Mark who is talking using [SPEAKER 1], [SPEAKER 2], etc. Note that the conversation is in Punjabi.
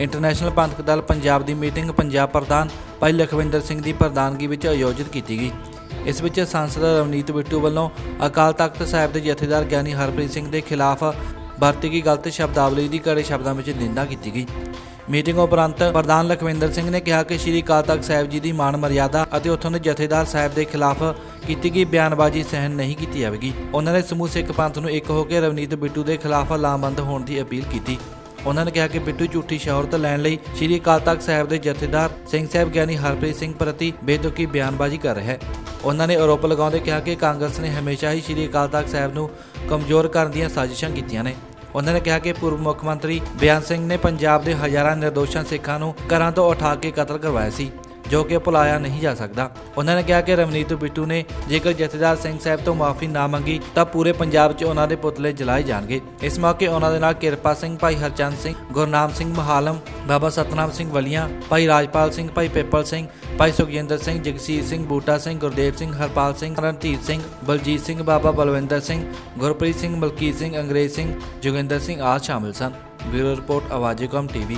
[SPEAKER 1] ਇੰਟਰਨੈਸ਼ਨਲ ਪੰਥਕ ਦਲ ਪੰਜਾਬ ਦੀ ਮੀਟਿੰਗ ਪੰਜਾਬ ਪ੍ਰਧਾਨ ਭਾਈ ਲਖਵਿੰਦਰ ਸਿੰਘ ਦੀ ਪ੍ਰਧਾਨਗੀ ਵਿੱਚ ਆਯੋਜਿਤ ਕੀਤੀ ਗਈ। ਇਸ ਵਿੱਚ ਸੰਸਦ ਰਵਨੀਤ ਬਿੱਟੂ ਵੱਲੋਂ ਅਕਾਲ ਤਖਤ ਸਾਹਿਬ ਦੇ ਜਥੇਦਾਰ ਗਿਆਨੀ ਹਰਪ੍ਰੀਤ ਸਿੰਘ ਦੇ ਖਿਲਾਫ ਵਰਤੀ ਗਈ ਗਲਤ ਸ਼ਬਦਾਵਲੀ ਦੀ ਕੜੇ ਸ਼ਬਦਾਂ ਵਿੱਚ ਨਿੰਦਾ ਕੀਤੀ ਗਈ। ਮੀਟਿੰਗ ਉਪਰੰਤ ਪ੍ਰਧਾਨ ਲਖਵਿੰਦਰ ਸਿੰਘ ਨੇ ਕਿਹਾ ਕਿ ਸ੍ਰੀ ਅਕਾਲ ਤਖਤ ਸਾਹਿਬ ਜੀ ਦੀ ਮਾਨ ਮਰਿਆਦਾ ਅਤੇ ਉੱਥੋਂ ਦੇ ਜਥੇਦਾਰ ਸਾਹਿਬ ਦੇ ਖਿਲਾਫ ਕੀਤੀ ਗਈ ਬਿਆਨਬਾਜ਼ੀ ਸਹਿਨ ਨਹੀਂ ਕੀਤੀ ਜਾਵੇਗੀ। ਉਹਨਾਂ ਨੇ ਸਮੂਹ ਸਿੱਖ ਪੰਥ ਨੂੰ ਇੱਕ ਹੋ ਕੇ ਰਵਨੀਤ ਬਿੱਟੂ ਦੇ ਖਿਲਾਫ ਲਾਮਬੰਦ ਹੋਣ ਦੀ ਅਪੀਲ ਕੀਤੀ। ਉਹਨਾਂ ਨੇ ਕਿਹਾ ਕਿ ਬਿੱਟੂ ਝੂਠੀ ਸ਼ੌਹਰਤ ਲੈਣ ਲਈ ਸ੍ਰੀ ਅਕਾਲ ਤਖਤ ਸਾਹਿਬ ਦੇ ਜਥੇਦਾਰ ਸਿੰਘ ਸਾਹਿਬ ਗਿਆਨੀ ਹਰਪ੍ਰੀਤ ਸਿੰਘ ਪ੍ਰਤੀ ਬੇਤੁਕੀ ਬਿਆਨਬਾਜ਼ੀ ਕਰ ਰਿਹਾ। ਹੈ ਉਹਨਾਂ ਨੇ ਆਰੋਪ ਲਗਾਉਂਦੇ ਕਿਹਾ ਕਿ ਕਾਂਗਰਸ ਨੇ ਹਮੇਸ਼ਾ ਹੀ ਸ੍ਰੀ ਅਕਾਲ ਤਖਤ ਸਾਹਿਬ ਨੂੰ ਕਮਜ਼ੋਰ ਕਰਨ ਦੀਆਂ ਸਾਜ਼ਿਸ਼ਾਂ ਕੀਤੀਆਂ ਨੇ। ਉਹਨਾਂ ਨੇ ਕਿਹਾ ਕਿ ਪੂਰਬ ਮੁੱਖ ਮੰਤਰੀ ਬਿਆਨ ਸਿੰਘ ਨੇ ਪੰਜਾਬ ਦੇ ਹਜ਼ਾਰਾਂ ਨਿਰਦੋਸ਼ਾਂ ਸਿੱਖਾਂ ਨੂੰ ਘਰਾਂ ਤੋਂ ਉਠਾ ਕੇ ਕਤਲ ਕਰਵਾਇਆ ਸੀ। ਜੋ ਕਿ ਭੁਲਾਇਆ ਨਹੀਂ ਜਾ ਸਕਦਾ। ਉਹਨਾਂ ਨੇ ਕਿਹਾ ਕਿ ਰਵਨੀਤ ਬਿੱਟੂ ਨੇ ਜੇਕਰ ਜਥੇਦਾਰ ਸਿੰਘ ਸਾਹਿਬ ਤੋਂ ਮਾਫੀ ਨਾ ਮੰਗੀ, ਤਾਂ ਪੂਰੇ ਪੰਜਾਬ 'ਚ ਉਹਨਾਂ ਦੇ ਪੁਤਲੇ ਜਲਾਏ ਜਾਣਗੇ। ਇਸ ਮੌਕੇ ਉਹਨਾਂ ਦੇ ਨਾਲ ਕਿਰਪਾ ਸਿੰਘ ਭਾਈ ਹਰਚੰਦ ਸਿੰਘ, ਗੁਰਨਾਮ ਸਿੰਘ ਮਹਾਲਮ, ਬਾਬਾ ਸਤਨਾਮ ਸਿੰਘ ਵਲੀਆਂ, ਭਾਈ ਰਾਜਪਾਲ ਸਿੰਘ, ਭਾਈ ਪੇਪਲ ਸਿੰਘ, ਭਾਈ ਸੁਖਜਿੰਦਰ ਸਿੰਘ, ਜਗਸੀਰ ਸਿੰਘ, ਬੂਟਾ ਸਿੰਘ, ਗੁਰਦੇਵ ਸਿੰਘ, ਹਰਪਾਲ ਸਿੰਘ ਰਣਧੀਰ ਸਿੰਘ, ਬਲਜੀਤ ਸਿੰਘ, ਬਾਬਾ ਬਲਵਿੰਦਰ ਸਿੰਘ, ਗੁਰਪ੍ਰੀਤ ਸਿੰਘ, ਮਲਕੀਤ ਸਿੰਘ, ਅੰਗਰੇਜ਼ ਸਿੰਘ, ਜੋਗਿੰਦਰ ਸਿੰਘ ਆਦਿ ਸ਼ਾਮਿਲ ਸਨ। ਬਿਊਰੋ ਰਿਪੋਰਟ, ਆਵਾਜ਼ੇ ਕੌਮ ਟੀਵੀ